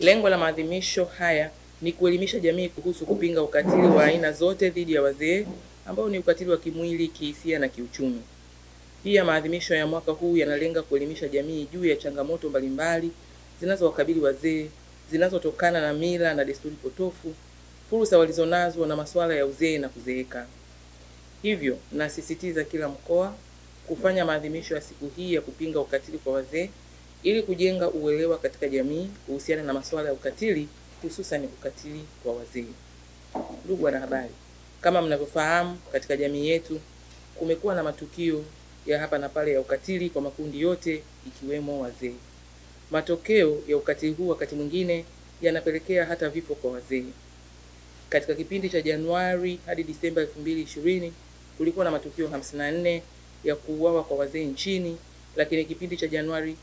Lengo la maadhimisho haya ni kuelimisha jamii kuhusu kupinga ukatili wa aina zote dhidi ya wazee ambao ni ukatili wa kimwili, kihisia na kiuchumi. Pia maadhimisho ya mwaka huu yanalenga kuelimisha jamii juu ya changamoto mbalimbali zinazowakabili wazee zinazotokana na mila na desturi potofu, fursa walizonazo na masuala ya uzee na kuzeeka. Hivyo nasisitiza kila mkoa kufanya maadhimisho ya siku hii ya kupinga ukatili kwa wazee ili kujenga uelewa katika jamii kuhusiana na masuala ya ukatili hususan ukatili kwa wazee. Ndugu wanahabari, kama mnavyofahamu, katika jamii yetu kumekuwa na matukio ya hapa na pale ya ukatili kwa makundi yote ikiwemo wazee. Matokeo ya ukatili huu wakati mwingine yanapelekea hata vifo kwa wazee. Katika kipindi cha Januari hadi Disemba 2020 kulikuwa na matukio 54 ya kuuawa kwa wazee nchini, lakini kipindi cha Januari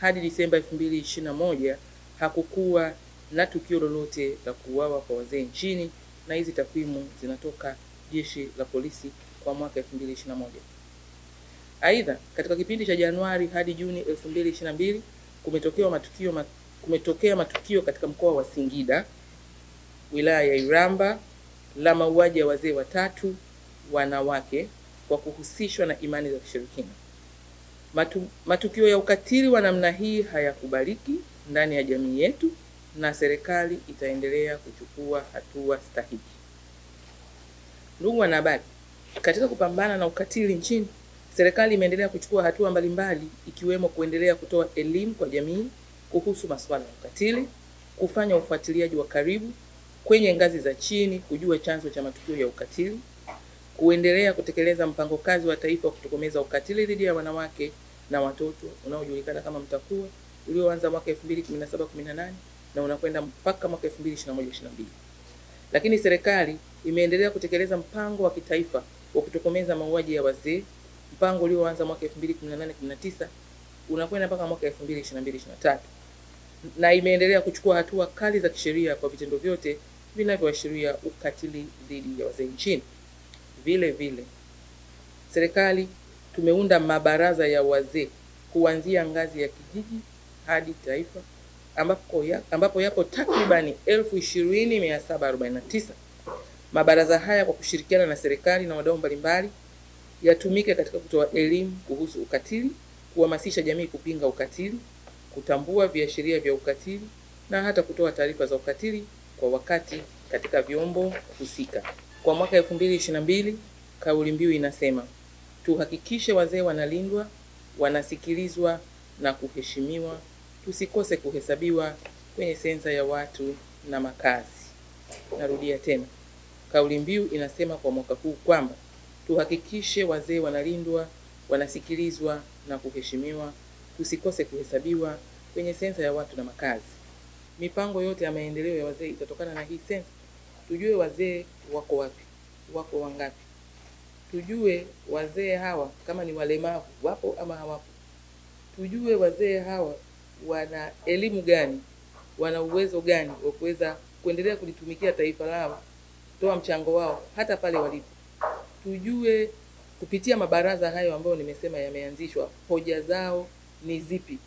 hadi Disemba 2021 hakukuwa na tukio lolote la kuuawa kwa wazee nchini, na hizi takwimu zinatoka Jeshi la Polisi kwa mwaka 2021. Aidha, katika kipindi cha Januari hadi Juni 2022 kumetokea matukio kumetokea matukio katika mkoa wa Singida, wilaya ya Iramba la mauaji ya wazee watatu wanawake kwa kuhusishwa na imani za kishirikina. Matu, matukio ya ukatili wa namna hii hayakubaliki ndani ya jamii yetu na serikali itaendelea kuchukua hatua stahiki. Ndugu wanahabari, katika kupambana na ukatili nchini, serikali imeendelea kuchukua hatua mbalimbali ikiwemo kuendelea kutoa elimu kwa jamii kuhusu masuala ya ukatili, kufanya ufuatiliaji wa karibu kwenye ngazi za chini kujua chanzo cha matukio ya ukatili, kuendelea kutekeleza mpango kazi wa taifa wa kutokomeza ukatili dhidi ya wanawake na watoto unaojulikana kama MTAKUWA ulioanza mwaka 2017-18 na unakwenda mpaka mwaka 2021-22. Lakini serikali imeendelea kutekeleza mpango wa kitaifa wa kutokomeza mauaji ya wazee, mpango ulioanza mwaka 2018-19 unakwenda mpaka mwaka 2022-23 na imeendelea kuchukua hatua kali za kisheria kwa vitendo vyote vinavyoashiria ukatili dhidi ya wazee nchini. Vile vile serikali tumeunda mabaraza ya wazee kuanzia ngazi ya kijiji hadi taifa ambapo, ya, ambapo yapo takribani elfu ishirini mia saba arobaini na tisa. Mabaraza haya kwa kushirikiana na serikali na wadau mbalimbali yatumike katika kutoa elimu kuhusu ukatili, kuhamasisha jamii kupinga ukatili, kutambua viashiria vya ukatili na hata kutoa taarifa za ukatili kwa wakati katika vyombo husika. Kwa mwaka 2022 kauli mbiu inasema tuhakikishe wazee wanalindwa, wanasikilizwa na kuheshimiwa, tusikose kuhesabiwa kwenye sensa ya watu na makazi. Narudia tena, kauli mbiu inasema kwa mwaka huu kwamba tuhakikishe wazee wanalindwa, wanasikilizwa na kuheshimiwa, tusikose kuhesabiwa kwenye sensa ya watu na makazi. Mipango yote ya maendeleo ya wazee itatokana na hii sensa. Tujue wazee wako wapi, wako wangapi, tujue wazee hawa kama ni walemavu wapo ama hawapo, tujue wazee hawa wana elimu gani, wana uwezo gani wa kuweza kuendelea kulitumikia taifa lao, kutoa mchango wao hata pale walipo. Tujue kupitia mabaraza hayo ambayo nimesema yameanzishwa, hoja zao ni zipi,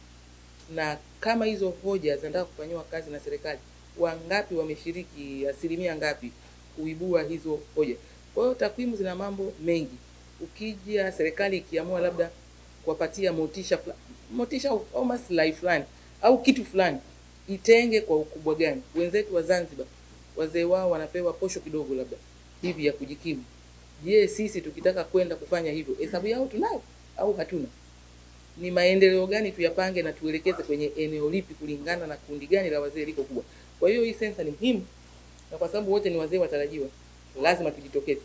na kama hizo hoja zinataka kufanyiwa kazi na serikali, wangapi wameshiriki, asilimia ngapi kuibua hizo hoja. Kwa hiyo takwimu zina mambo mengi. Ukija serikali ikiamua labda kuwapatia motisha motisha au, au maslahi fulani au kitu fulani, itenge kwa ukubwa gani? Wenzetu wa Zanzibar wazee wao wanapewa posho kidogo labda hivi ya kujikimu. Je, sisi tukitaka kwenda kufanya hivyo hesabu yao tunayo au hatuna? Ni maendeleo gani tuyapange na tuelekeze kwenye eneo lipi kulingana na kundi gani la wazee liko kubwa? Kwa hiyo hii sensa ni muhimu, na kwa sababu wote ni wazee watarajiwa, lazima tujitokeze,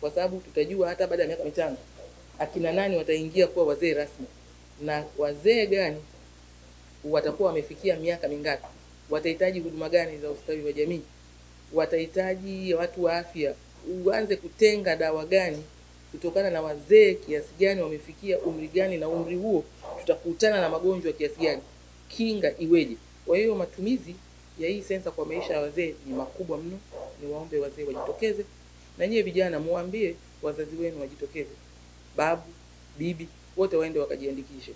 kwa sababu tutajua hata baada ya miaka mitano akina nani wataingia kuwa wazee rasmi? Na wazee gani watakuwa wamefikia miaka mingapi, watahitaji huduma gani za ustawi wa jamii, watahitaji watu wa afya, uanze kutenga dawa gani? Kutokana na wazee kiasi gani wamefikia umri gani, na umri huo tutakutana na magonjwa kiasi gani, kinga iweje. Kwa hiyo matumizi ya hii sensa kwa maisha ya wazee ni makubwa mno. Niwaombe wazee wajitokeze, na nyie vijana muambie wazazi wenu wajitokeze, babu, bibi, wote waende wakajiandikishe.